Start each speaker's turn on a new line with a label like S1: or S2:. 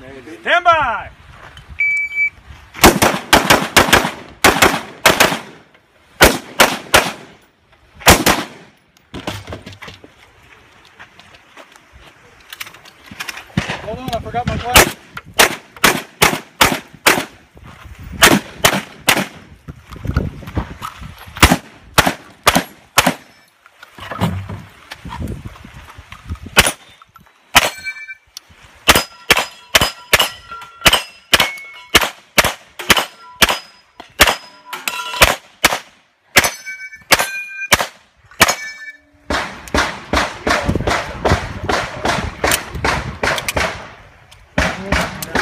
S1: Maybe.
S2: Stand by.
S1: Hold on, I forgot my glass. Yeah.